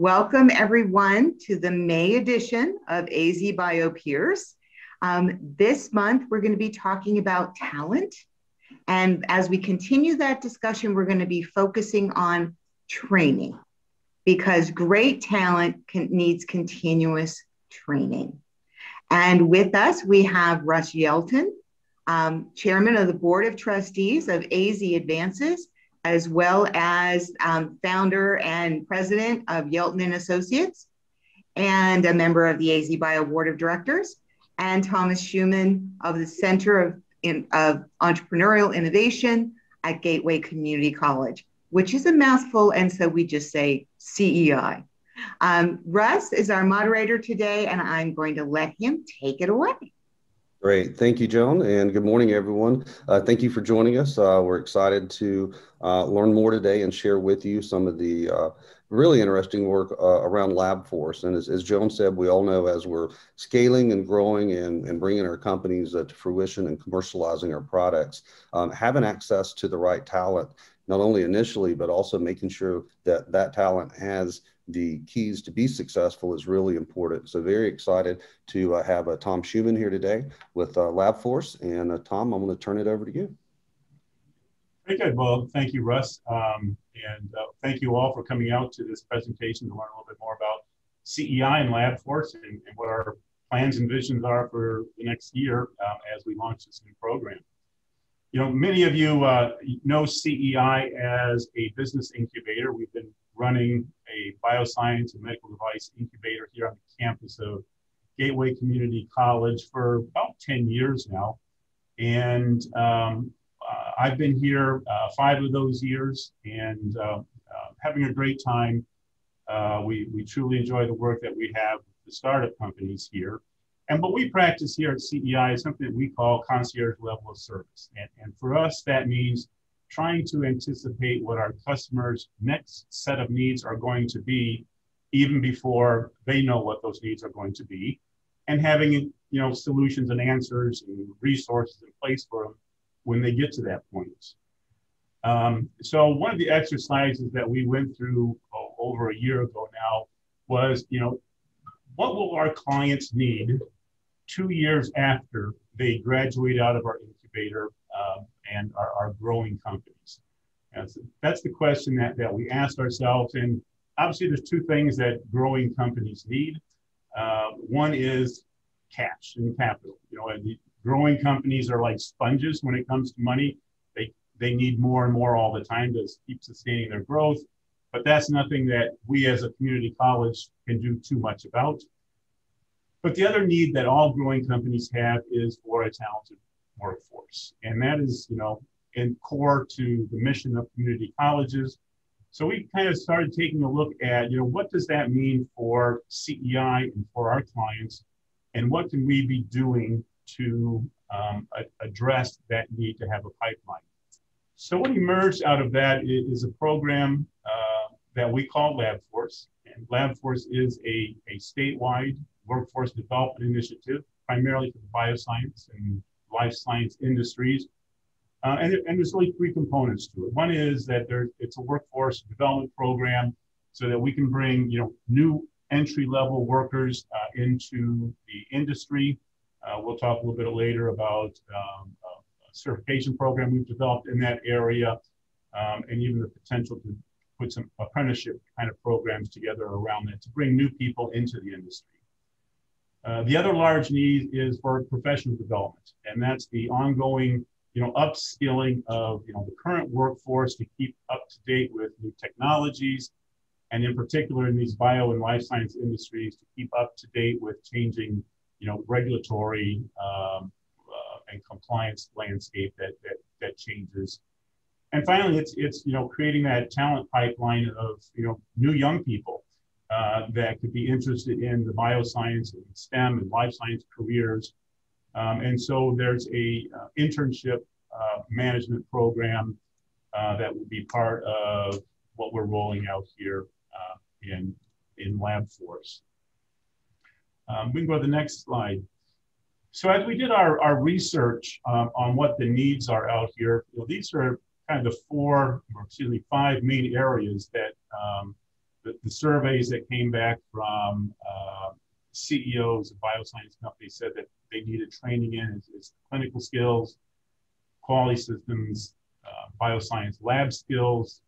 Welcome everyone to the May edition of AZ Bio Peers. Um, this month, we're going to be talking about talent. And as we continue that discussion, we're going to be focusing on training because great talent can, needs continuous training. And with us, we have Russ Yelton, um, chairman of the board of trustees of AZ Advances, as well as um, founder and president of Yelton and Associates, and a member of the AZ Bio board of directors, and Thomas Schuman of the Center of, in, of Entrepreneurial Innovation at Gateway Community College, which is a mouthful, and so we just say CEI. Um, Russ is our moderator today, and I'm going to let him take it away. Great. Thank you, Joan, and good morning, everyone. Uh, thank you for joining us. Uh, we're excited to uh, learn more today and share with you some of the uh, really interesting work uh, around LabForce. And as, as, Joan said, we all know as we're scaling and growing and, and bringing our companies uh, to fruition and commercializing our products, um, having access to the right talent, not only initially, but also making sure that that talent has the keys to be successful is really important. So very excited to uh, have uh, Tom Schuman here today with uh, LabForce. And uh, Tom, I'm going to turn it over to you. Very good. Well, thank you, Russ. Um, and uh, thank you all for coming out to this presentation to learn a little bit more about CEI and LabForce and, and what our plans and visions are for the next year uh, as we launch this new program. You know, many of you know CEI as a business incubator. We've been running a bioscience and medical device incubator here on the campus of Gateway Community College for about 10 years now. And um, uh, I've been here uh, five of those years and uh, uh having a great time. Uh, we, we truly enjoy the work that we have with the startup companies here. And what we practice here at CEI is something that we call concierge level of service. And, and for us, that means trying to anticipate what our customers' next set of needs are going to be, even before they know what those needs are going to be, and having you know solutions and answers and resources in place for them when they get to that point. Um, so one of the exercises that we went through oh, over a year ago now was, you know, what will our clients need two years after they graduate out of our incubator um, and our growing companies? That's, that's the question that, that we asked ourselves. And obviously, there's two things that growing companies need. Uh, one is cash and capital. You know, and growing companies are like sponges when it comes to money. They they need more and more all the time to keep sustaining their growth. But that's nothing that we as a community college can do too much about. But the other need that all growing companies have is for a talented workforce. And that is, you know, in core to the mission of community colleges. So we kind of started taking a look at, you know, what does that mean for CEI and for our clients, and what can we be doing to um, address that need to have a pipeline? So what emerged out of that is a program uh, that we call LabForce, and LabForce is a, a statewide workforce development initiative, primarily for the bioscience and life science industries. Uh, and, and there's really three components to it. One is that there, it's a workforce development program so that we can bring you know, new entry level workers uh, into the industry. Uh, we'll talk a little bit later about um, a certification program we've developed in that area um, and even the potential to put some apprenticeship kind of programs together around that to bring new people into the industry. Uh, the other large need is for professional development, and that's the ongoing, you know, upskilling of you know the current workforce to keep up to date with new technologies, and in particular in these bio and life science industries to keep up to date with changing, you know, regulatory um, uh, and compliance landscape that, that that changes. And finally, it's it's you know creating that talent pipeline of you know new young people uh, that could be interested in the bioscience and STEM and life science careers. Um, and so there's a uh, internship uh, management program uh, that will be part of what we're rolling out here uh, in, in LabForce. Um, we can go to the next slide. So as we did our, our research um, on what the needs are out here, you know, these are kind of the four, or excuse me, five main areas that um, the, the, surveys that came back from uh, CEOs of bioscience companies said that they needed training in is, is clinical skills, quality systems, uh, bioscience lab skills,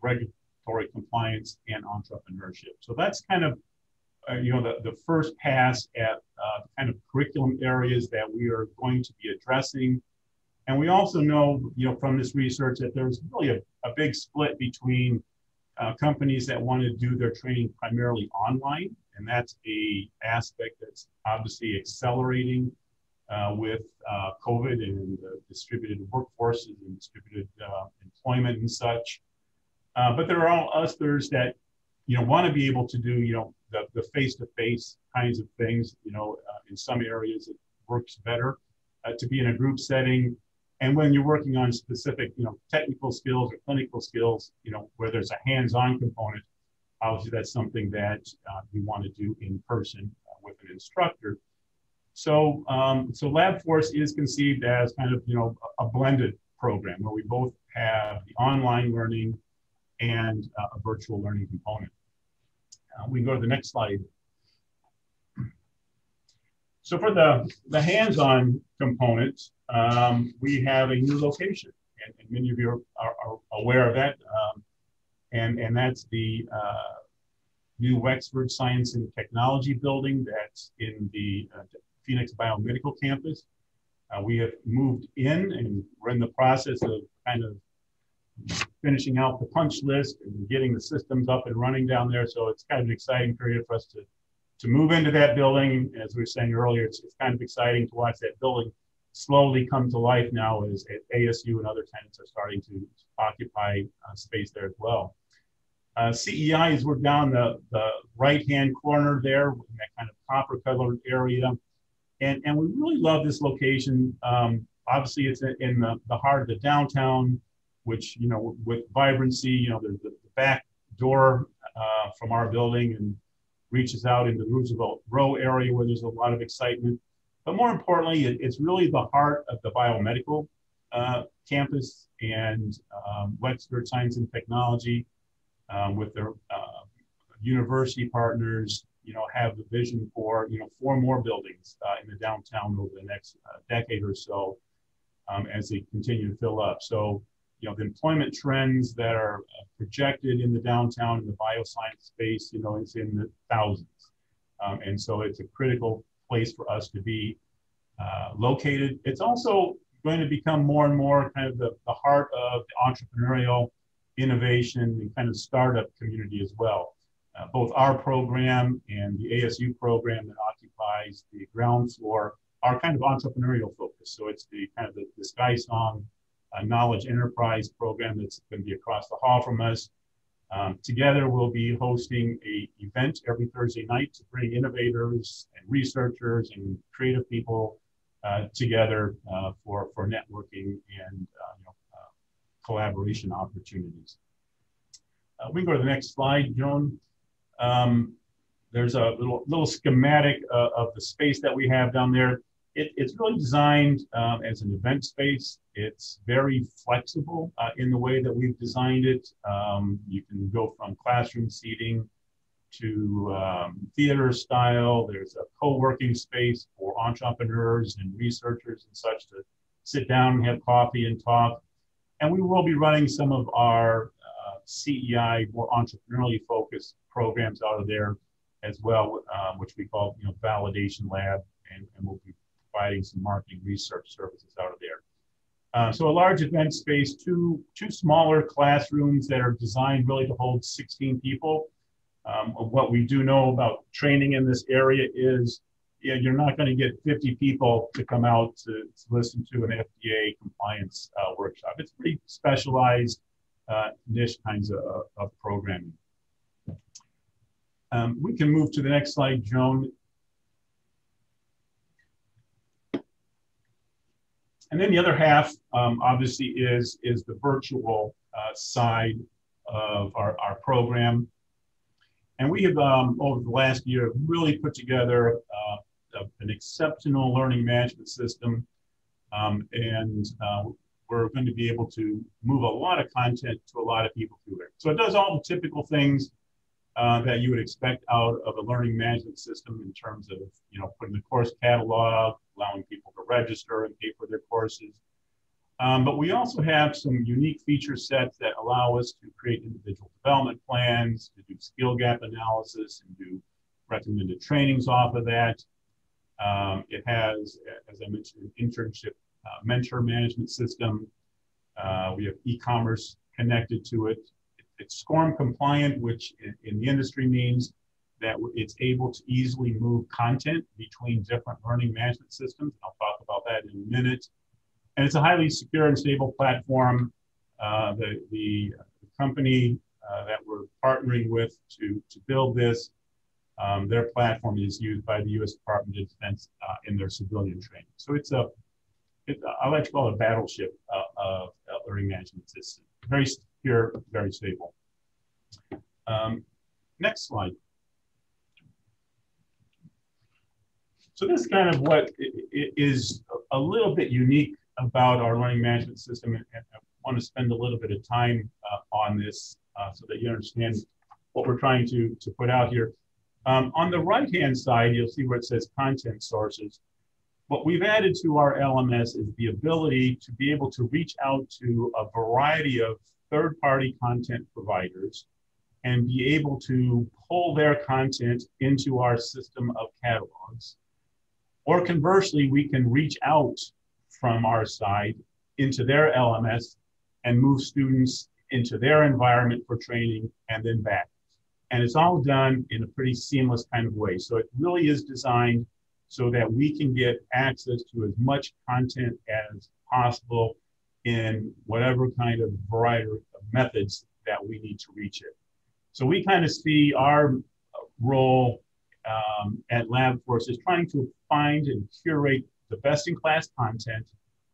regulatory compliance, and entrepreneurship. So that's kind of uh, you know the, the first pass at uh, kind of curriculum areas that we are going to be addressing. And we also know, you know, from this research that there's really a, a big split between uh, companies that want to do their training primarily online, and that's a aspect that's obviously accelerating uh, with uh, COVID and distributed workforces and distributed uh, employment and such. Uh, but there are all others that, you know, want to be able to do, you know, the, the face-to-face kinds of things. You know, uh, in some areas it works better to be in a group setting. And when you're working on specific, you know, technical skills or clinical skills, you know, where there's a hands-on component, obviously that's something that uh, you want to do in person uh, with an instructor. So, um, so LabForce is conceived as kind of, you know, a, blended program where we both have the online learning and uh, a virtual learning component. Uh, we can go to the next slide. So for the, the hands-on component, um, we have a new location, and, and many of you are, are, are, aware of that. Um, and, and that's the uh, new Wexford Science and Technology building that's in the uh, Phoenix Biomedical campus. Uh, we have moved in and we're in the process of kind of finishing out the punch list and getting the systems up and running down there. So it's kind of an exciting period for us to to move into that building, as we were saying earlier, it's, it's kind of exciting to watch that building slowly come to life now as, as ASU and other tenants are starting to occupy uh, space there as well. Uh, CEI is we're down the, the right-hand corner there in that kind of copper-colored area. And, and we really love this location. Um, obviously, it's in the, the heart of the downtown, which, you know, with vibrancy, you know, there's the, the back door uh, from our building and reaches out into the Roosevelt Row area where there's a lot of excitement. But more importantly, it, it's really the heart of the biomedical uh, campus and um, Wexford Science and Technology um, with their uh, university partners, you know, have the vision for, you know, four more buildings uh, in the downtown over the next uh, decade or so um, as they continue to fill up. So you know, the employment trends that are uh, projected in the downtown in the bioscience space, you know, it's in the thousands. Um, and so it's a critical place for us to be uh, located. It's also going to become more and more kind of the, the heart of the entrepreneurial innovation and kind of startup community as well. Uh, both our program and the ASU program that occupies the ground floor are kind of entrepreneurial focused. So it's the kind of the, the SkySong a knowledge enterprise program that's going to be across the hall from us. Um, together, we'll be hosting a event every Thursday night to bring innovators and researchers and creative people uh, together uh, for, for networking and uh, you know, uh, collaboration opportunities. Uh, we can go to the next slide, Joan. Um, there's a little, little schematic uh, of the space that we have down there it, it's really designed um, as an event space. It's very flexible uh, in the way that we've designed it. Um, you can go from classroom seating to um, theater style. There's a co-working space for entrepreneurs and researchers and such to sit down and have coffee and talk. And we will be running some of our uh, CEI, more entrepreneurially focused programs out of there as well, uh, which we call, you know, validation lab, and, and we'll be providing some marketing research services out of there. Uh, so a large event space, two, two smaller classrooms that are designed really to hold 16 people. Um, what we do know about training in this area is yeah, you're not going to get 50 people to come out to, to listen to an FDA compliance uh, workshop. It's pretty specialized uh, niche kinds of, of programming. Um, we can move to the next slide, Joan. And then the other half, um, obviously, is, is the virtual uh, side of our, our program. And we have, um, over the last year, really put together uh, an exceptional learning management system. Um, and uh, we're going to be able to move a lot of content to a lot of people through there. So it does all the typical things uh, that you would expect out of a learning management system in terms of, you know, putting the course catalog, allowing people to register and pay for their courses. Um, but we also have some unique feature sets that allow us to create individual development plans, to do skill gap analysis, and do recommended trainings off of that. Um, it has, as I mentioned, an internship uh, mentor management system. Uh, we have e-commerce connected to it. It's SCORM compliant, which in, in the industry means that it's able to easily move content between different learning management systems. I'll talk about that in a minute. And it's a highly secure and stable platform. Uh, the, the company uh, that we're partnering with to, to build this, um, their platform is used by the U.S. Department of Defense uh, in their civilian training. So it's a, it, I like to call it a battleship uh, of learning management system. Very secure, very stable. Um, next slide. So this is kind of what is a little bit unique about our learning management system, and I want to spend a little bit of time uh, on this uh, so that you understand what we're trying to, to put out here. Um, on the right-hand side, you'll see where it says content sources. What we've added to our LMS is the ability to be able to reach out to a variety of third-party content providers and be able to pull their content into our system of catalogs. Or conversely, we can reach out from our side into their LMS and move students into their environment for training and then back. And it's all done in a pretty seamless kind of way. So it really is designed so that we can get access to as much content as possible in whatever kind of variety of methods that we need to reach it. So we kind of see our role um, at LabForce is trying to find and curate the best in class content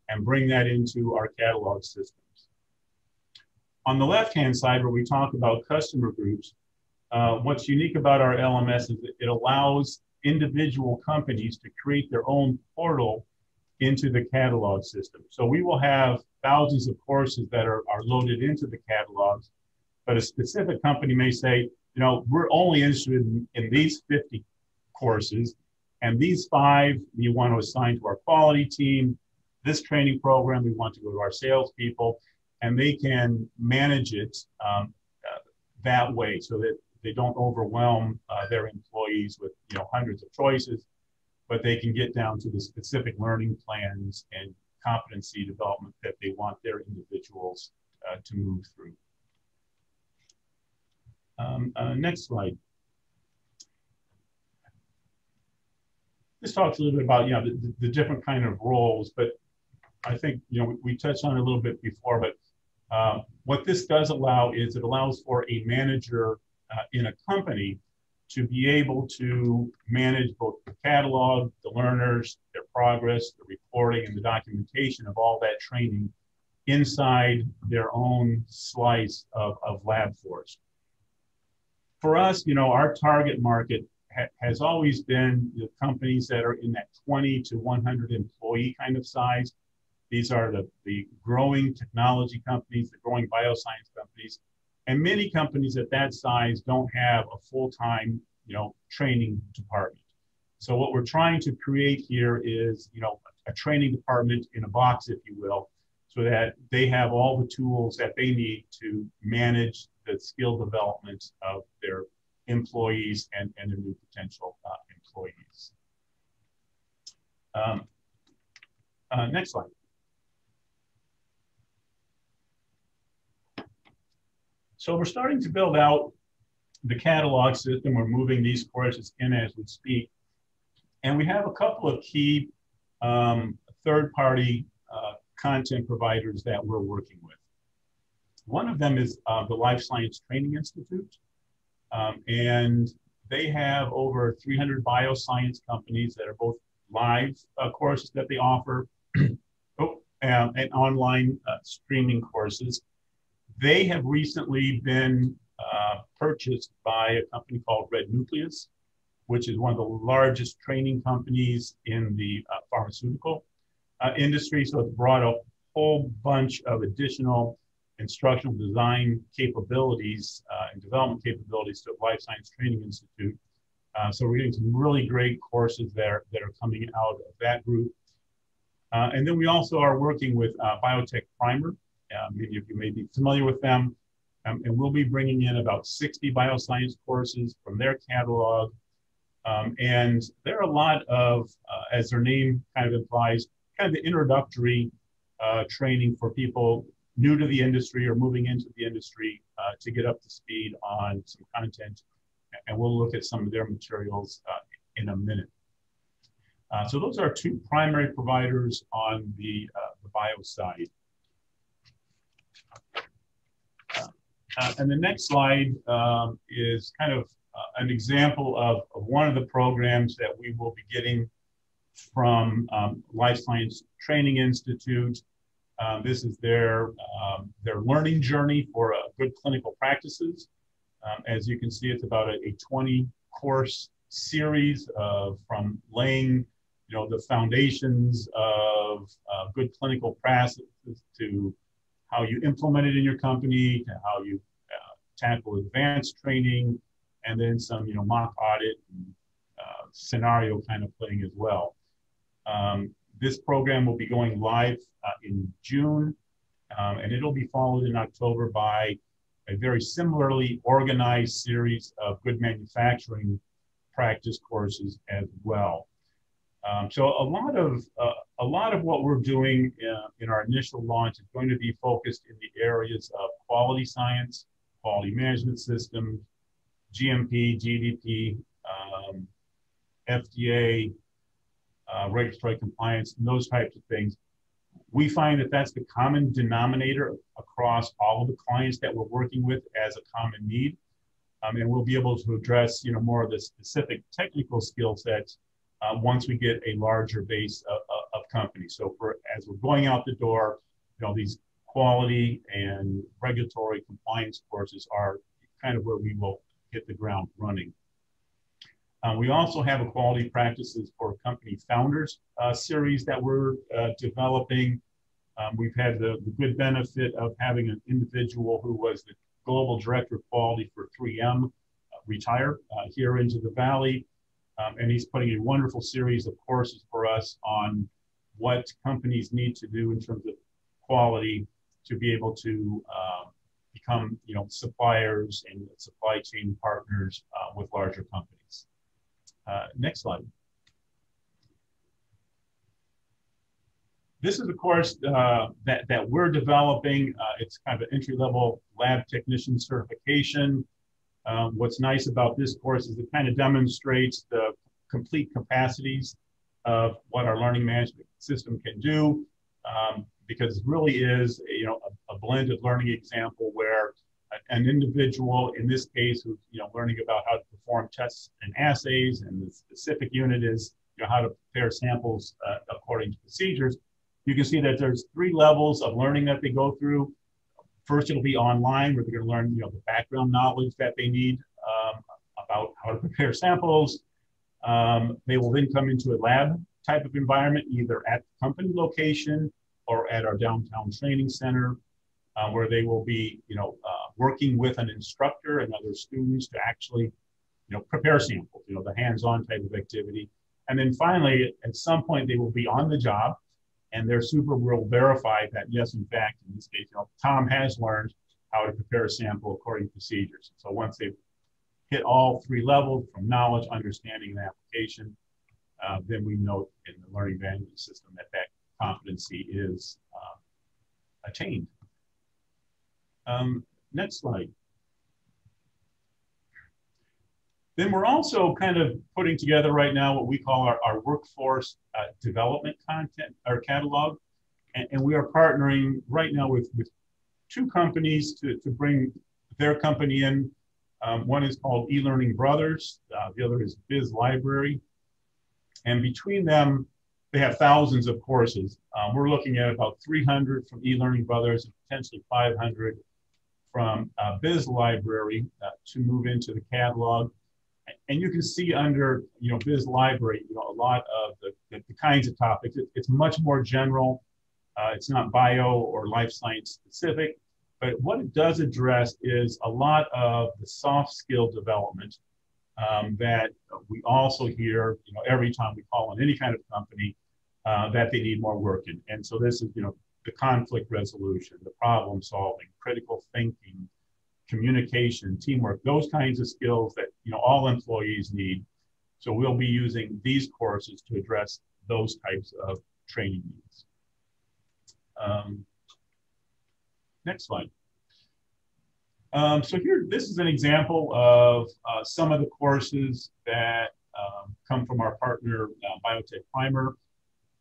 and bring that into our catalog systems. On the left-hand side, where we talk about customer groups, uh, what's unique about our LMS is that it allows individual companies to create their own portal into the catalog system. So we will have thousands of courses that are, are loaded into the catalogs, but a specific company may say, you know, we're only interested in, in these 50 courses, and these five we want to assign to our quality team. This training program we want to go to our salespeople, and they can manage it um, uh, that way so that they don't overwhelm uh, their employees with you know hundreds of choices, but they can get down to the specific learning plans and competency development that they want their individuals uh, to move through. Um, uh, next slide. this talks a little bit about you know the, the, different kind of roles, but I think you know we touched on it a little bit before. But uh, what this does allow is it allows for a manager uh, in a company to be able to manage both the catalog, the learners, their progress, the reporting, and the documentation of all that training inside their own slice of, of LabForce. For us, you know, our target market ha- has always been the companies that are in that 20 to 100 employee kind of size. These are the, the growing technology companies, the growing bioscience companies. And many companies at that size don't have a full-time, you know, training department. So what we're trying to create here is, you know, a training department in a box, if you will, so that they have all the tools that they need to manage the skill development of their employees and, and their new potential uh, employees. Um, uh, next slide. So we're starting to build out the catalog system. We're moving these courses in as we speak. And we have a couple of key um, third-party uh, content providers that we're working with. One of them is uh, the Life Science Training Institute. Um, and they have over 300 bioscience companies that are both live uh, courses that they offer oh, um, and online uh, streaming courses. They have recently been uh, purchased by a company called Red Nucleus, which is one of the largest training companies in the uh, pharmaceutical uh, industry. So it's brought a whole bunch of additional instructional design capabilities uh, and development capabilities to Life Science Training Institute. Uh, so we're getting some really great courses there that are coming out of that group. Uh, and then we also are working with uh, Biotech Primer. Uh, many of you may be familiar with them. Um, and we'll be bringing in about 60 bioscience courses from their catalog. Um, and there are a lot of, uh, as their name kind of implies, kind of the introductory training for people new to the industry or moving into the industry uh, to get up to speed on some content. And we'll look at some of their materials uh, in a minute. Uh, so those are two primary providers on the, uh, the bio side. Uh, and the next slide um, is kind of an example of, of, one of the programs that we will be getting from um, Life Science Training Institute um, this is their, um, their learning journey for uh, good clinical practices. Um, as you can see, it's about a, a 20 course series of, from laying you know, the foundations of uh, good clinical practices to how you implement it in your company, to how you uh, tackle advanced training, and then some you know, mock audit and uh, scenario kind of playing as well. Um, this program will be going live uh, in June, um, and it'll be followed in October by a very similarly organized series of good manufacturing practice courses as well. Um, so a lot of uh, a lot of what we're doing uh, in our initial launch is going to be focused in the areas of quality science, quality management systems, GMP, GDP, um, FDA, uh, regulatory compliance, and those types of things. We find that that's the common denominator across all of the clients that we're working with as a common need. Um, and we'll be able to address, you know, more of the specific technical skill sets uh, once we get a larger base of, of, companies. So for as we're going out the door, you know, these quality and regulatory compliance courses are kind of where we will hit the ground running. Uh, we also have a quality practices for company founders uh, series that we're uh, developing. Um, we've had the, the, good benefit of having an individual who was the global director of quality for 3M uh, retire uh, here into the Valley. Um, and he's putting a wonderful series of courses for us on what companies need to do in terms of quality to be able to um, become, you know, suppliers and supply chain partners uh, with larger companies. Uh, next slide. This is a course uh, that, that we're developing. Uh, it's kind of an entry-level lab technician certification. Um, what's nice about this course is it kind of demonstrates the complete capacities of what our learning management system can do, um, because it really is a, you know a, a blended learning example where an individual, in this case, who's you know learning about how to perform tests and assays, and the specific unit is you know how to prepare samples uh, according to procedures. You can see that there's three levels of learning that they go through. First, it'll be online, where they're going to learn you know the background knowledge that they need um, about how to prepare samples. Um, they will then come into a lab type of environment, either at the company location or at our downtown training center uh, where they will be, you know, uh, working with an instructor and other students to actually, you know, prepare samples, you know, the hands-on type of activity. And then finally, at some point, they will be on the job and their super will verify that, yes, in fact, in this case, you know, Tom has learned how to prepare a sample according to procedures. So once they've hit all three levels from knowledge, understanding, and application, uh, then we note in the learning management system that that competency is uh, attained. Um, next slide. Then we're also kind of putting together right now what we call our, our workforce uh, development content, our catalog. And, and, we are partnering right now with, with two companies to, to bring their company in. Um, one is called eLearning Brothers, uh, the other is Biz Library. And between them, they have thousands of courses. Um, we're looking at about 300 from eLearning Brothers and potentially 500 from uh, Biz Library uh, to move into the catalog. And you can see under, you know, Biz Library, you know, a lot of the, the, the kinds of topics. It, it's much more general. Uh, it's not bio or life science specific. but what it does address is a lot of the soft skill development um, that we also hear, you know, every time we call on any kind of company uh, that they need more work in. And so this is, you know, the conflict resolution, the problem solving, critical thinking, communication, teamwork, those kinds of skills that, you know, all employees need. So we'll be using these courses to address those types of training needs. Um, next slide. Um, so here, this is an example of uh, some of the courses that um, come from our partner, uh, Biotech Primer.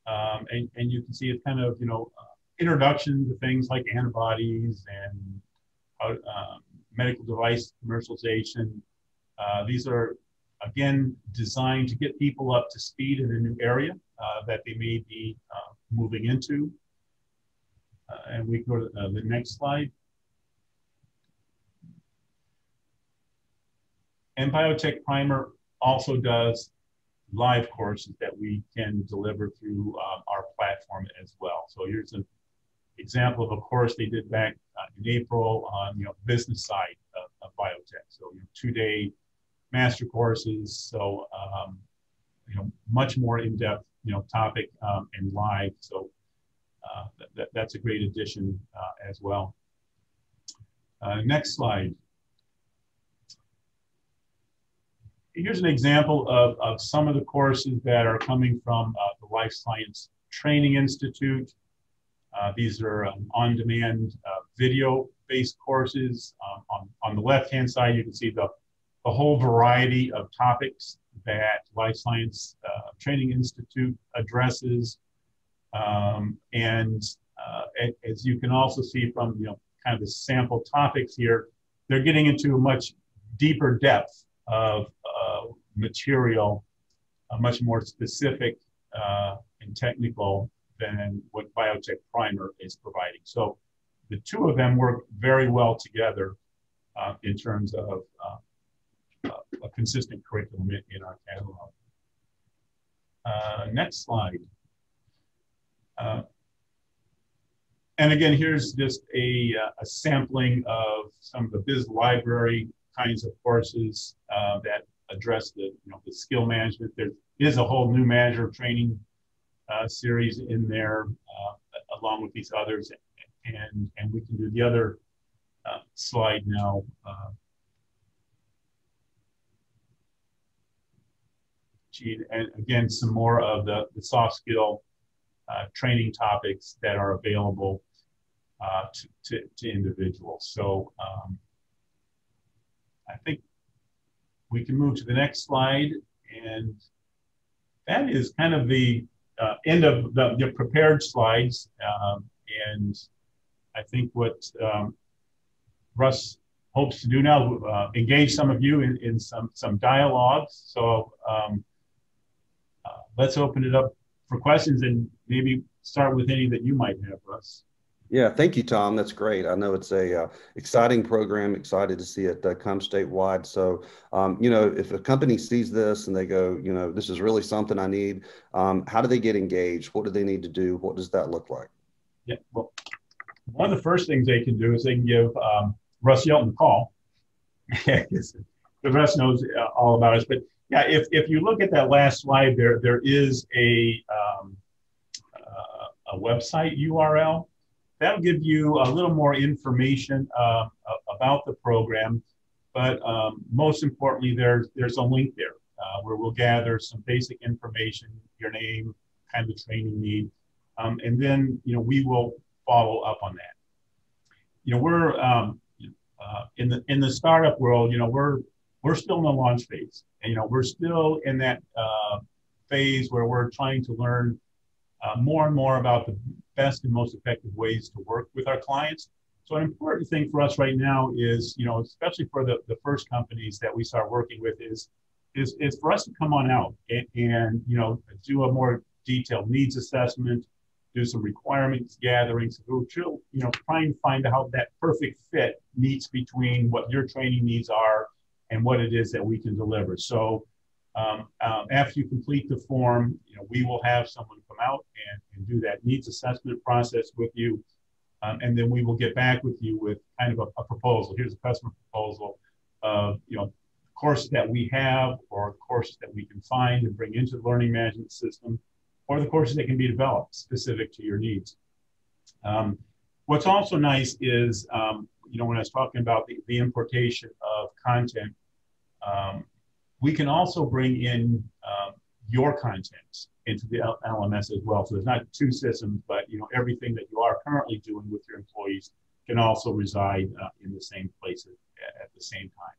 Um, and, and you can see it's kind of, you know, uh, introduction to things like antibodies and uh, um, medical device commercialization. Uh, these are, again, designed to get people up to speed in a new area uh, that they may be moving into. and we go to the next slide. And Biotech Primer also does live courses that we can deliver through um, our platform as well. So here's an example of a course they did back uh, in April on you know business side of, of biotech. So you know, two-day master courses. So um, you know much more in-depth you know topic um, and live. So uh, that, that's a great addition uh, as well. Uh, next slide. here's an example of, of some of the courses that are coming from uh, the Life Science Training Institute. Uh, these are um, on-demand uh, video-based courses. Um, on, on the left-hand side, you can see the, the whole variety of topics that Life Science uh, Training Institute addresses. Um, and uh, as you can also see from you know kind of the sample topics here, they're getting into a much deeper depth of material uh, much more specific and technical than what Biotech Primer is providing. So the two of them work very well together uh, in terms of uh, a consistent curriculum in, our catalog. Uh, next slide. Uh, and again, here's just a, a, sampling of some of the biz library kinds of courses that address the, you know, the skill management. There is a whole new manager training uh, series in there uh, along with these others. And, and we can do the other uh, slide now. Uh, and again, some more of the, the soft skill uh, training topics that are available uh, to, to, to, individuals. So um, I think we can move to the next slide. And that is kind of the uh, end of the, the prepared slides. Um, and I think what um, Russ hopes to do now, uh, engage some of you in, in some, some dialogues. So um, uh, let's open it up for questions and maybe start with any that you might have, Russ. Yeah, thank you, Tom. That's great. I know it's a uh, exciting program. Excited to see it uh, come statewide. So, um, you know, if a company sees this and they go, you know, this is really something I need, um, how do they get engaged? What do they need to do? What does that look like? Yeah, well, one of the first things they can do is they can give um, Russ Yelton a call. because Russ knows uh, all about us. But yeah, if, if you look at that last slide there, there is a, um, uh, a website URL that'll give you a little more information uh, about the program. But um, most importantly, there's, there's a link there uh, where we'll gather some basic information, your name, kind of training need, um, and then you know we will follow up on that. You know we're um, uh, in the in the startup world. You know we're we're still in the launch phase, and you know we're still in that uh, phase where we're trying to learn uh, more and more about the best and most effective ways to work with our clients. So an important thing for us right now is, you know, especially for the, the first companies that we start working with is, is, is for us to come on out and, and, you know, do a more detailed needs assessment, do some requirements gathering, so you know, try and find out that perfect fit meets between what your training needs are and what it is that we can deliver. So um, um, after you complete the form, you know, we will have someone come out and, and do that needs assessment process with you. Um, and then we will get back with you with kind of a, a proposal. Here's a customer proposal of, you know, courses that we have or courses that we can find and bring into the learning management system or the courses that can be developed specific to your needs. Um, what's also nice is, um, you know, when I was talking about the, the importation of content, um, we can also bring in um, your content into the LMS as well. So there's not two systems, but you know everything that you are currently doing with your employees can also reside uh, in the same place at, at the same time.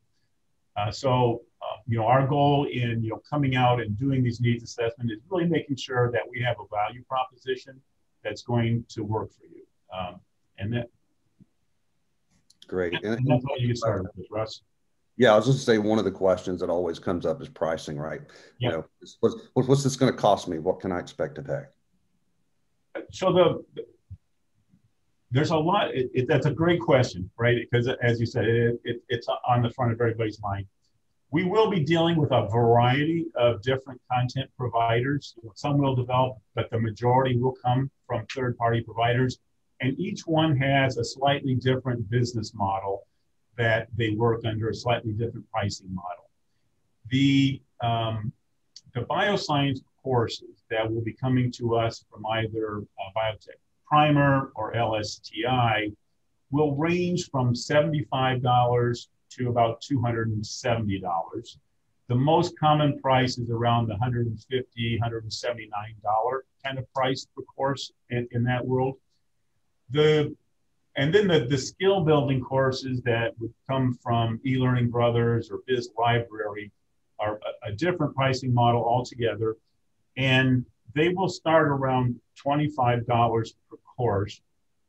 Uh, so uh, you know our goal in you know coming out and doing these needs assessment is really making sure that we have a value proposition that's going to work for you. Um, and that great. And, and that's how you get started with Russ. Yeah, I was just to say one of the questions that always comes up is pricing, right? Yeah. You know, what's, what's this going to cost me? What can I expect to pay? So the there's a lot. It, it, that's a great question, right? Because as you said, it, it's on the front of everybody's mind. We will be dealing with a variety of different content providers. Some will develop, but the majority will come from third-party providers, and each one has a slightly different business model that they work under a slightly different pricing model. The, um, the bioscience courses that will be coming to us from either uh, Biotech Primer or LSTI will range from $75 to about $270. The most common price is around the $150, $179 kind of price per course in, in that world. The and then the, the skill building courses that would come from eLearning Brothers or Biz Library are a, a different pricing model altogether. And they will start around $25 per course,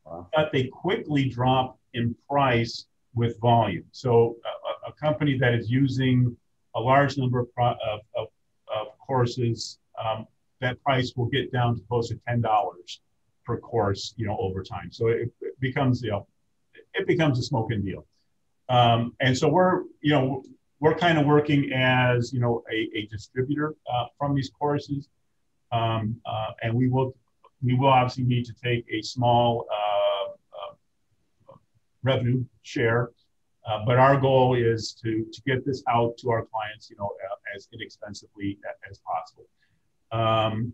wow. but they quickly drop in price with volume. So a, a company that is using a large number of, pro, of, of, of courses, um, that price will get down to close to $10 per course, you know, over time. So it, it becomes, you know, it becomes a smoking deal. Um, and so we're, you know, we're kind of working as, you know, a, a distributor uh, from these courses. Um, uh, and we will, we will obviously need to take a small uh, uh revenue share. Uh, but our goal is to, to get this out to our clients, you know, as inexpensively as possible. Um,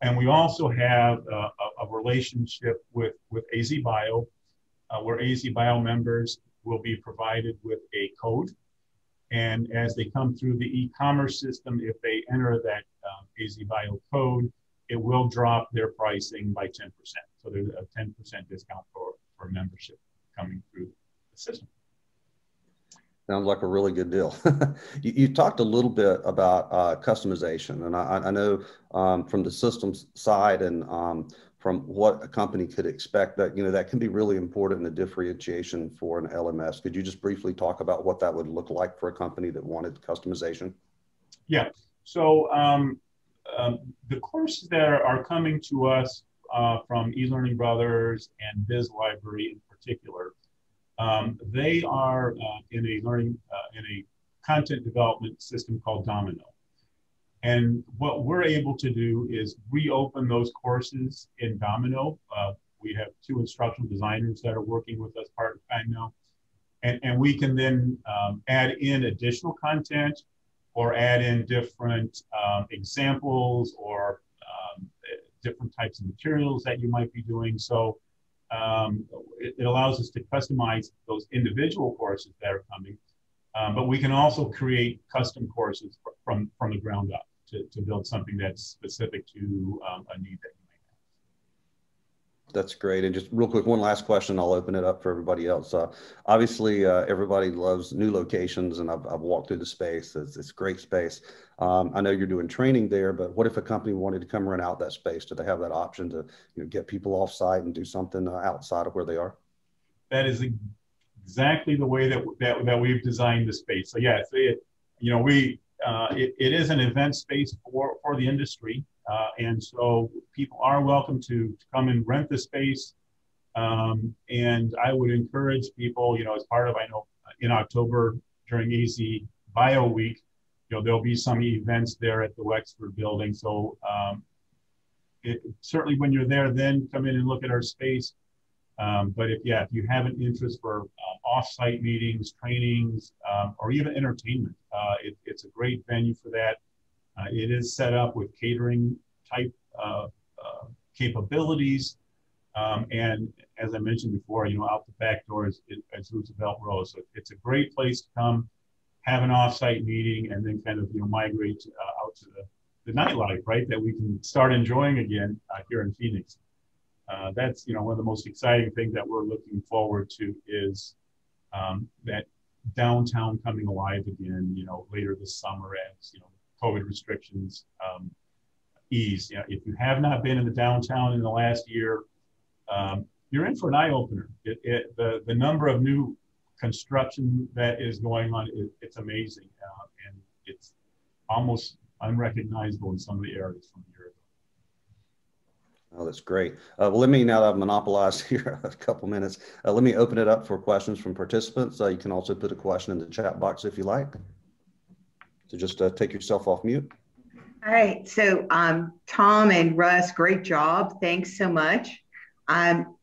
and we also have a, a relationship with, with AZ Bio, uh, where AZ Bio members will be provided with a code. And as they come through the e-commerce system, if they enter that um, AZ Bio code, it will drop their pricing by 10%. So there's a 10% discount for, for membership coming through the system. Sounds like a really good deal. you, you, talked a little bit about uh, customization, and I, I know um, from the systems side and um, from what a company could expect that you know that can be really important in the differentiation for an LMS. Could you just briefly talk about what that would look like for a company that wanted customization? Yeah. So um, um the courses that are coming to us uh, from eLearning Brothers and Biz Library in particular um, they are uh, in a learning, uh, in a content development system called dominKnow. And what we're able to do is reopen those courses in dominKnow. Uh, we have two instructional designers that are working with us part time now. And, and we can then um, add in additional content or add in different um, examples or um, different types of materials that you might be doing. So um, it, it, allows us to customize those individual courses that are coming, um, but we can also create custom courses from, from the ground up to, to build something that's specific to um, a need that. That's great. And just real quick, one last question. I'll open it up for everybody else. Uh, obviously, uh, everybody loves new locations, and I've, I've walked through the space. It's, it's great space. Um, I know you're doing training there, but what if a company wanted to come rent out that space? Do they have that option to you know, get people off site and do something uh, outside of where they are? That is exactly the way that that, that we've designed the space. So yeah, so it, you know, we uh, it, it is an event space for for the industry, uh, and so people are welcome to, to come and rent the space. Um, and I would encourage people, you know, as part of I know in October during AZ Bio Week, you know, there'll be some events there at the Wexford building. So um, it, certainly when you're there, then come in and look at our space. Um, but if yeah, if you have an interest for uh, off-site meetings, trainings, um, or even entertainment, uh, it, it's a great venue for that. Uh, it is set up with catering type uh, uh, capabilities, um, and as I mentioned before, you know, out the back door is, is Roosevelt Road, so it's a great place to come, have an off-site meeting, and then kind of you know migrate uh, out to the, the nightlife, right? That we can start enjoying again here in Phoenix uh, that's you know one of the most exciting things that we're looking forward to is um, that downtown coming alive again. You know later this summer as you know COVID restrictions um, ease. You know, if you have not been in the downtown in the last year, um, you're in for an eye opener. It, it, the the number of new construction that is going on it, it's amazing uh, and it's almost unrecognizable in some of the areas from here. Oh, that's great. Uh, well, let me, now that I've monopolized here a couple minutes, uh, let me open it up for questions from participants. Uh, you can also put a question in the chat box if you like. So just uh, take yourself off mute. All right. So um, Tom and Russ, great job. Thanks so much. Um,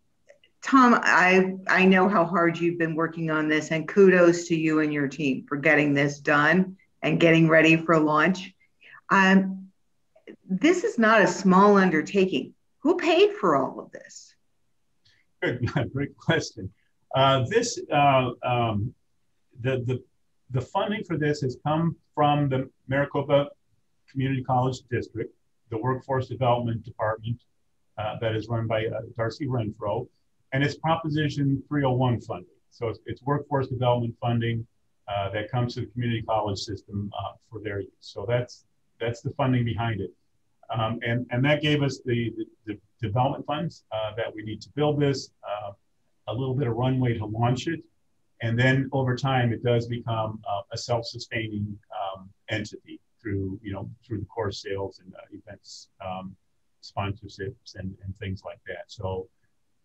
Tom, I, I know how hard you've been working on this and kudos to you and your team for getting this done and getting ready for launch. Um, this is not a small undertaking who paid for all of this? Good, great question. Uh, this uh, um, the the the funding for this has come from the Maricopa Community College District, the Workforce Development Department uh, that is run by uh, Darcy Renfro, and it's Proposition 301 funding. So it's, it's workforce development funding uh, that comes to the community college system uh, for their use. So that's that's the funding behind it. Um, and, and that gave us the, the, the development funds uh, that we need to build this, uh, a little bit of runway to launch it. And then over time, it does become uh, a self-sustaining um, entity through, you know, through the course sales and uh, events um, sponsorships and, and things like that. So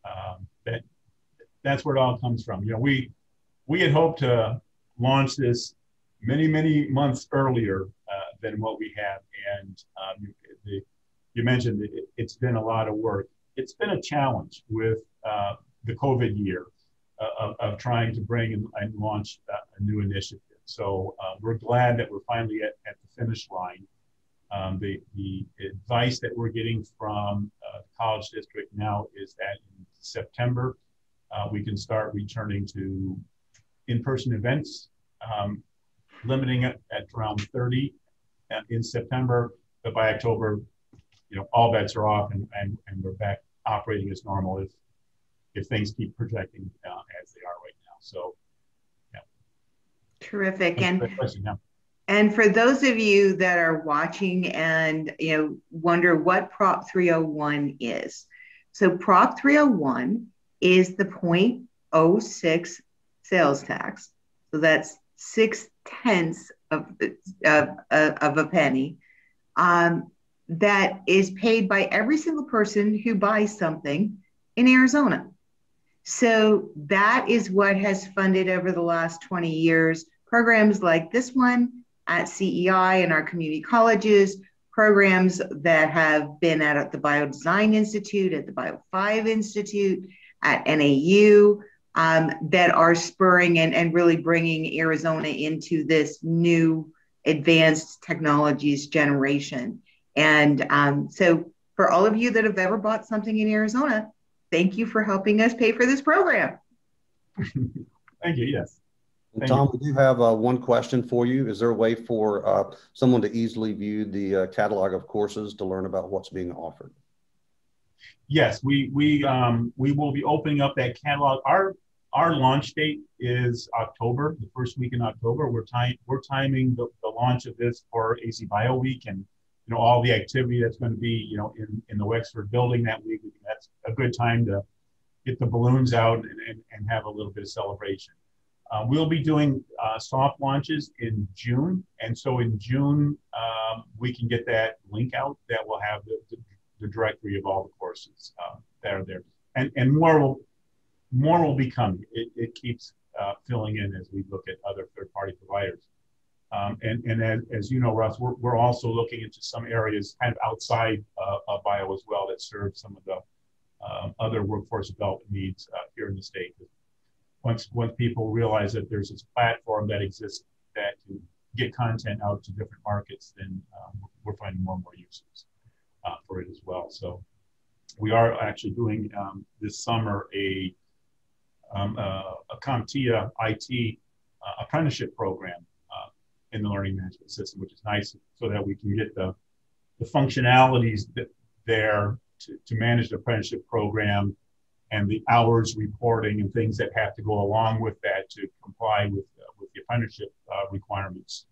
um, that that's where it all comes from. You know, we we had hoped to launch this many many months earlier uh, than what we have, and um, the, you mentioned it, has been a lot of work. It's been a challenge with uh, the COVID year of, of, trying to bring and, and launch a, new initiative. So uh, we're glad that we're finally at, at the finish line. Um, the, the advice that we're getting from uh, the college district now is that in September, uh, we can start returning to in-person events, um, limiting it at around 30 uh, in September, but by October, you know, all bets are off and, and, and we're back operating as normal if, if things keep projecting uh, as they are right now. So, yeah. Terrific. And, yeah. and for those of you that are watching and, you know, wonder what Prop 301 is. So Prop 301 is the 0.06 sales tax. So that's six tenths of, of, of a penny um, that is paid by every single person who buys something in Arizona. So that is what has funded over the last 20 years programs like this one at CEI and our community colleges, programs that have been at the Biodesign Institute, at the Bio 5 Institute, at NAU, um, that are spurring and, and really bringing Arizona into this new advanced technologies generation. And um, so, for all of you that have ever bought something in Arizona, thank you for helping us pay for this program. thank you. Yes. Thank Tom, you. we do have uh, one question for you. Is there a way for uh, someone to easily view the uh, catalog of courses to learn about what's being offered? Yes, we we um, we will be opening up that catalog. Our our launch date is October, the first week in October. We're time we're timing the, the launch of this for AZBio Week and you know all the activity that's going to be you know in, in the Wexford building that week. That's a good time to get the balloons out and, and, and have a little bit of celebration. Uh, we'll be doing uh, soft launches in June, and so in June um, we can get that link out that will have the, the, the directory of all the courses uh, that are there, and and more will more will be coming. It, it keeps uh, filling in as we look at other third-party providers. Um, and and as, as, you know, Russ, we're, we're also looking into some areas kind of outside uh, of bio as well that serve some of the um, other workforce development needs uh, here in the state. Once, once people realize that there's this platform that exists that can get content out to different markets, then um, we're finding more and more uses uh, for it as well. So we are actually doing um, this summer a, um, uh, a CompTIA IT uh, apprenticeship program in the learning management system, which is nice so that we can get the, the functionalities that there to, to manage the apprenticeship program and the hours reporting and things that have to go along with that to comply with, uh, with the apprenticeship uh, requirements.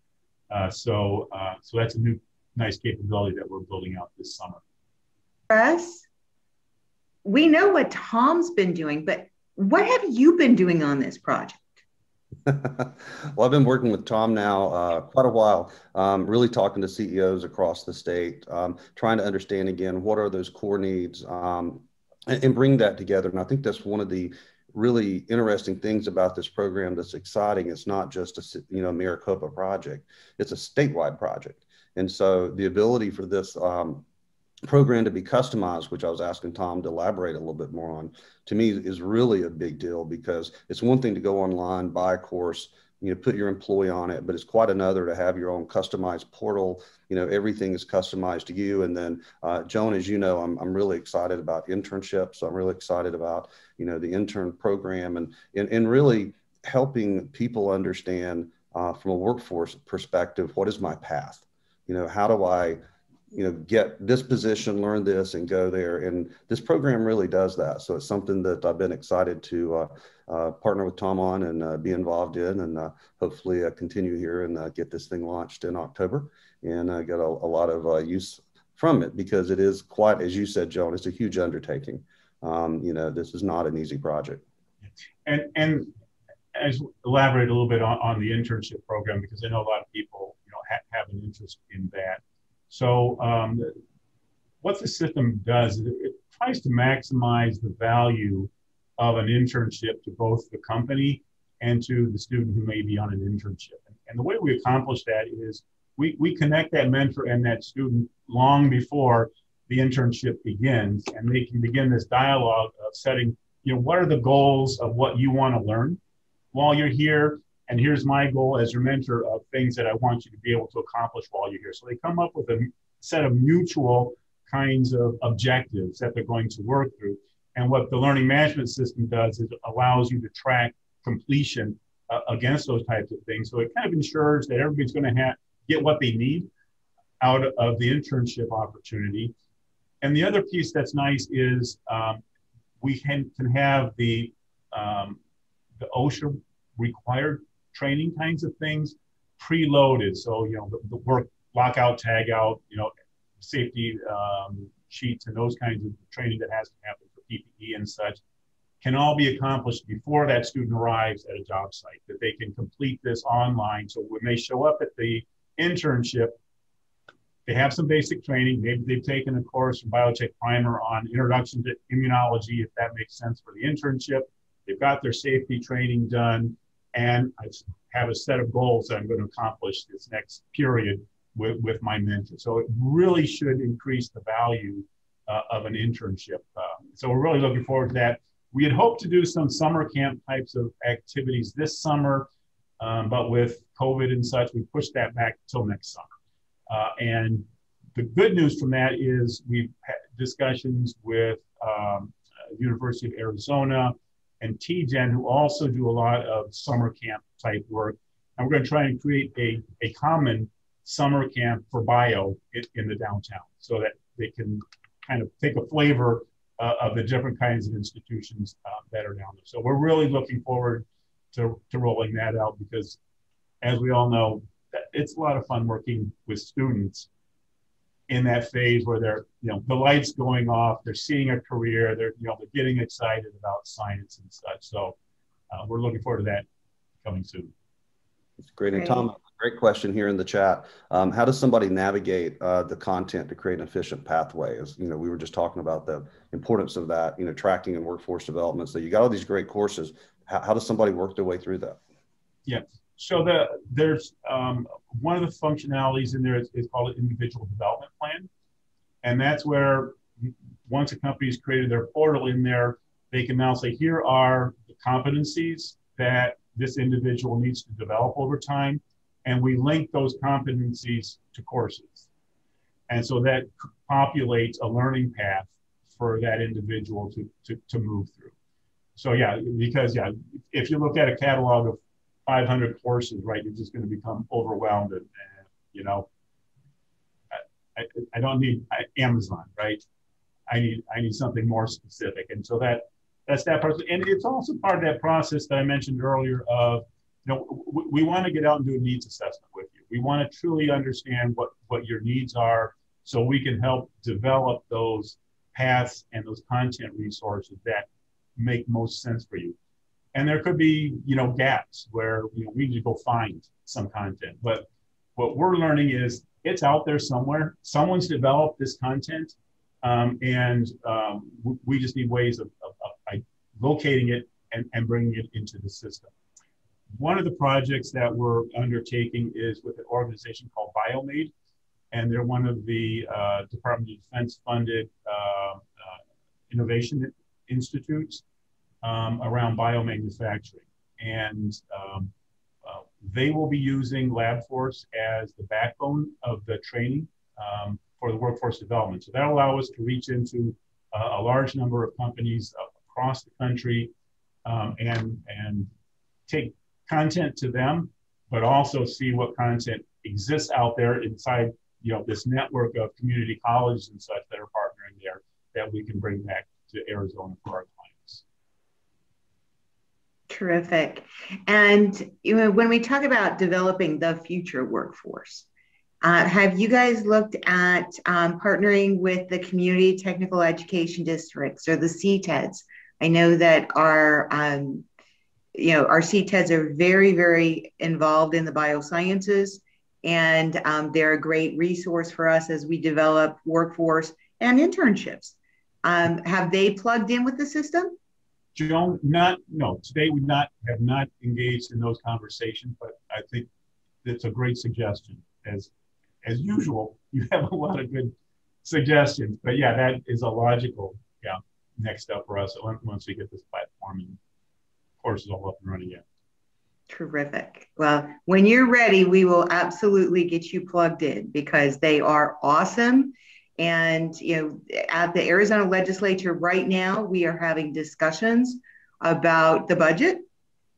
Uh, so, uh, so that's a new nice capability that we're building out this summer. Russ, we know what Tom's been doing, but what have you been doing on this project? well, I've been working with Tom now uh, quite a while, um, really talking to CEOs across the state, um, trying to understand again what are those core needs um, and, and, bring that together. And I think that's one of the really interesting things about this program that's exciting. It's not just a you know Maricopa project; it's a statewide project. And so the ability for this um, program to be customized, which I was asking Tom to elaborate a little bit more on, to me is really a big deal because it's one thing to go online, buy a course, you know, put your employee on it, but it's quite another to have your own customized portal. You know, everything is customized to you. And then, uh, Joan, as you know, I'm, I'm really excited about internships. I'm really excited about, you know, the intern program and, and, and really helping people understand uh, from a workforce perspective, what is my path? You know, how do I, you know get this position learn this and go there. And this program really does that. So it's something that i've been excited to uh, uh, partner with tom on and uh, be involved in and uh, hopefully uh, continue here and uh, get this thing launched in october and get a, a, lot of use from it because it is quite as you said joan it's a huge undertaking. Um, you know this is not an easy project. And and as elaborate a little bit on, on the internship program because i know a lot of people you know ha- have an interest in that so um, what the system does is it tries to maximize the value of an internship to both the company and to the student who may be on an internship. And the way we accomplish that is we, we connect that mentor and that student long before the internship begins, and they can begin this dialogue of setting, you know, what are the goals of what you want to learn while you're here, and here's my goal as your mentor of things that I want you to be able to accomplish while you're here. So they come up with a set of mutual kinds of objectives that they're going to work through. And what the learning management system does is allows you to track completion uh, against those types of things. So it kind of ensures that everybody's going to get what they need out of the internship opportunity. And the other piece that's nice is um, we can, can have the um, the OSHA required training kinds of things preloaded. So, you know, the, the work lockout, tag out, you know, safety um, sheets and those kinds of training that has to happen for PPE and such can all be accomplished before that student arrives at a job site, that they can complete this online. So when they show up at the internship, they have some basic training. Maybe they've taken a course from Biotech Primer on introduction to immunology, if that makes sense for the internship. They've got their safety training done and I have a set of goals that I'm going to accomplish this next period with, with my mentor. So it really should increase the value uh, of an internship. Uh, so we're really looking forward to that. We had hoped to do some summer camp types of activities this summer, um, but with COVID and such, we pushed that back till next summer. Uh, and the good news from that is we've had discussions with um, University of Arizona, and TGen, who also do a lot of summer camp type work. And we're going to try and create a, a common summer camp for bio in, in the downtown so that they can kind of take a flavor uh, of the different kinds of institutions uh, that are down there. So we're really looking forward to, to rolling that out because, as we all know, it's a lot of fun working with students in that phase where they're, you know, the lights going off, they're seeing a career, they're, you know, they're getting excited about science and such. So uh, we're looking forward to that coming soon. That's great. And Tom, great question here in the chat. Um, how does somebody navigate uh, the content to create an efficient pathway? As you know, we were just talking about the importance of that, you know, tracking and workforce development. So you got all these great courses. How, how does somebody work their way through that? Yeah. So the, there's um, one of the functionalities in there is, is, called an individual development plan. And that's where once a company's created their portal in there, they can now say, here are the competencies that this individual needs to develop over time. And we link those competencies to courses. And so that populates a learning path for that individual to, to, to move through. So yeah, because yeah, if you look at a catalog of 500 courses, right, you're just going to become overwhelmed and, and you know, I, I, don't need Amazon, right? I need I need something more specific, and so that that's that part. And it's also part of that process that I mentioned earlier of, you know, we, we want to get out and do a needs assessment with you. We want to truly understand what what your needs are, so we can help develop those paths and those content resources that make most sense for you. And there could be, you know, gaps where you know we need to go find some content. But what we're learning is it's out there somewhere. Someone's developed this content, um, and um, we just need ways of, of, of locating it and, and bringing it into the system. One of the projects that we're undertaking is with an organization called BioMade, and they're one of the uh, Department of Defense funded uh, uh, innovation institutes um, around biomanufacturing. And um, uh, they will be using LabForce as the backbone of the training um, for the workforce development. So that'll allow us to reach into uh, a large number of companies across the country um, and, and take content to them, but also see what content exists out there inside you know this network of community colleges and such that are partnering there that we can bring back to Arizona for our. Terrific. And you know, when we talk about developing the future workforce, uh, have you guys looked at um, partnering with the community technical education districts or the CTEDs? I know that our, um, you know, our CTEDs are very, very involved in the biosciences, and um, they're a great resource for us as we develop workforce and internships. Um, have they plugged in with the system? Joan, not no. Today we not have not engaged in those conversations, but I think it's a great suggestion. As as usual, you have a lot of good suggestions. But yeah, that is a logical yeah next step for us once we get this platform and courses all up and running yet. Terrific. Well, when you're ready, we will absolutely get you plugged in because they are awesome. And you know, at the Arizona legislature right now, we are having discussions about the budget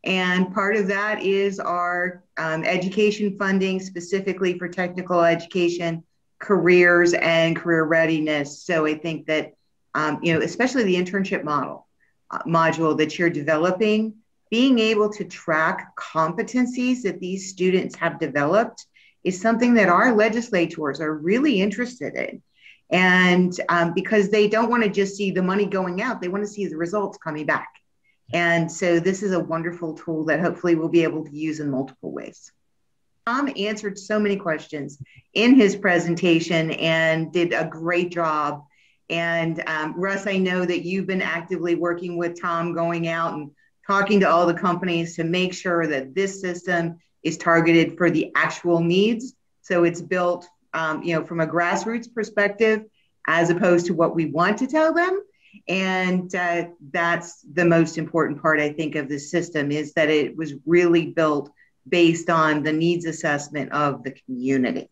and part of that is our um, education funding specifically for technical education, careers, and career readiness. So I think that, um, you know, especially the internship model uh, module that you're developing, being able to track competencies that these students have developed is something that our legislators are really interested in. And um, because they don't want to just see the money going out, they want to see the results coming back. And so this is a wonderful tool that hopefully we'll be able to use in multiple ways. Tom answered so many questions in his presentation and did a great job. And um, Russ, I know that you've been actively working with Tom going out and talking to all the companies to make sure that this system is targeted for the actual needs. So it's built, um, you know, from a grassroots perspective, as opposed to what we want to tell them. And uh, that's the most important part, I think, of the system is that it was really built based on the needs assessment of the community.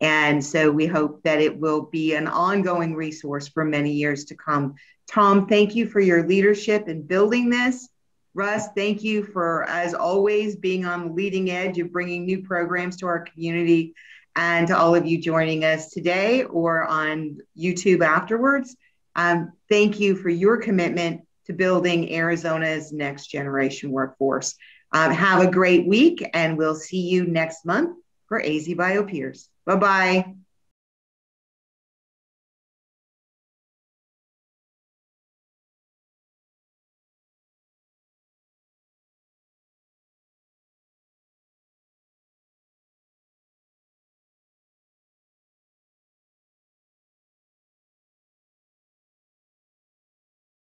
And so we hope that it will be an ongoing resource for many years to come. Tom, thank you for your leadership in building this. Russ, thank you for, as always, being on the leading edge of bringing new programs to our community and to all of you joining us today or on YouTube afterwards. Um, thank you for your commitment to building Arizona's next generation workforce. Um, have a great week, and we'll see you next month for AZ Bio Peers. Bye bye.